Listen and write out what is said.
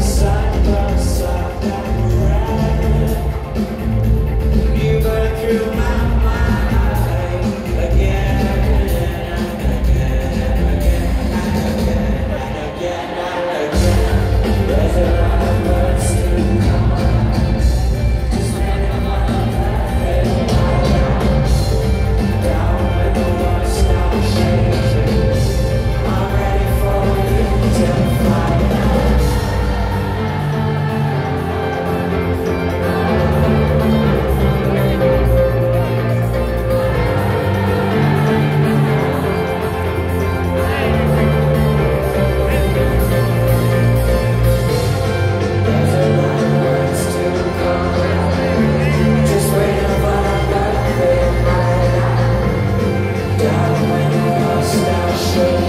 side by side. Darling, when I start shaking